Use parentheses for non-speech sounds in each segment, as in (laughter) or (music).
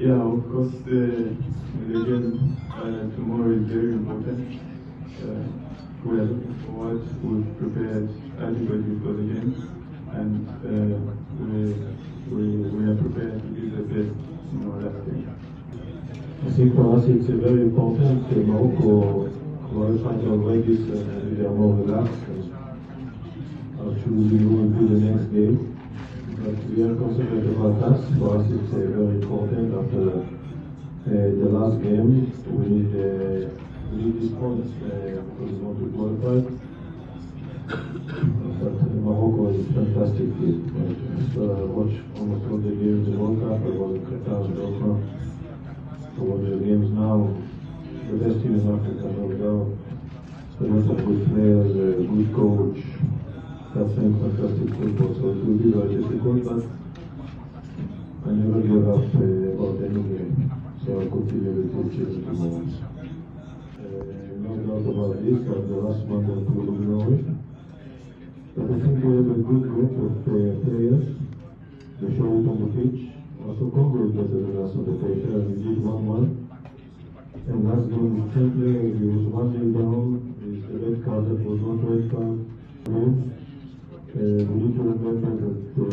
Yeah, of course, the, the game uh, tomorrow is very important. Uh, we are looking forward. We've prepared adequately for the game, and uh, we, we, we are prepared to give the best our last game. I think for us it's very important. Morocco qualified already uh, they are more relaxed and are choosing who will be the next game. But we are concerned about us. For us it's very important the last game. We need, uh, we need these points uh, because we want to qualify. (coughs) But uh, Morocco is fantastic team. I just uh, watch almost all the games in the World Cup. I was in Qatar Doha one of the games now. The best team in Africa, no doubt. A lot of good players, a good coach, that's playing fantastic football. So it will be very difficult, but I never give up uh, about any game. So I continue with the team tomorrow. Uh, no doubt about this, I'm the last one that will be Norway. But I think we have a good group of uh, players. They show it on the pitch. Also Congo is better than us on the paper and we did 1-1. And last game with 10 players, he was 1 nil down. It's the red card that was not red card. Game. Uh, we need to remember that uh,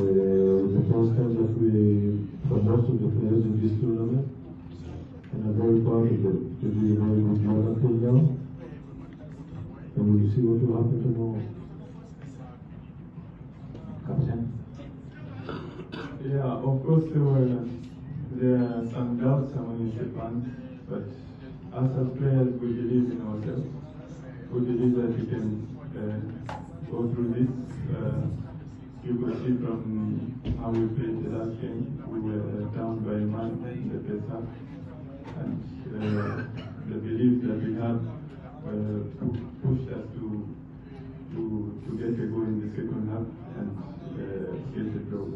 the first time that we, for most of the players in this tournament, and I'm very proud of them. They did a very good job until now. See what will happen tomorrow. Captain. Yeah, of course there were there are some doubts among the fans, but as players we believe in ourselves. We believe that we can uh, go through this. Uh, you could see from how we played the last game, we were down by a man in the first half, and uh, the belief that we have uh, pu- pushed us to to to get a goal in the second half and uh, get a draw.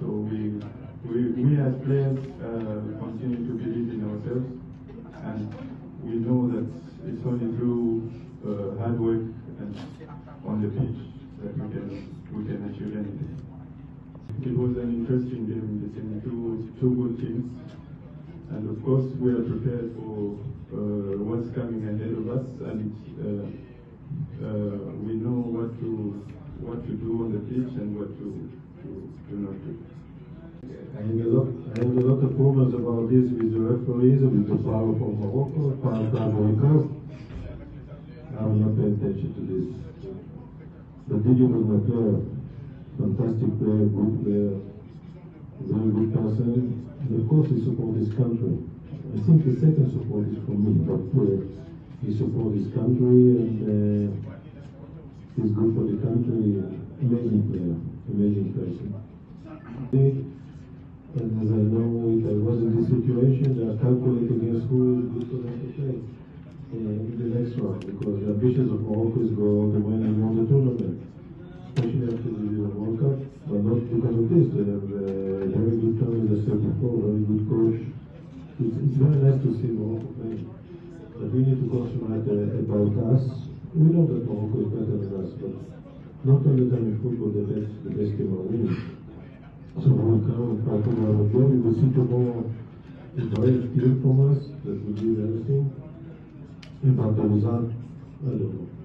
So we, we, we as players uh, continue to believe in ourselves, and we know that it's only through uh, hard work and on the pitch that we can we can achieve anything. It was an interesting game between two two good teams, and of course we are prepared for uh, coming ahead of us, and uh, uh, we know what to what to do on the pitch and what to to, to not do. I have a lot, I have a lot of problems about this with the referees, with the power from Morocco, power from Morocco. I will not pay attention to this. But was my player, fantastic player, good player, very good person. And of course he supports his country. I think the second support is for me, but uh, he supports his country and uh, he's good for the country. Amazing player, amazing person. And as I know, if I was in this situation, they are calculating against who is good for them to play uh, in the next round because the ambitions of Morocco is go all the way and win the tournament, It's, very nice to see Morocco playing. But we need to concentrate uh, about us. We know that Morocco is better than us, but not all the time in football the best, the best team are winning. So we'll come and talk about our job. We will see tomorrow a very team from us that will give everything. About the result, I don't know.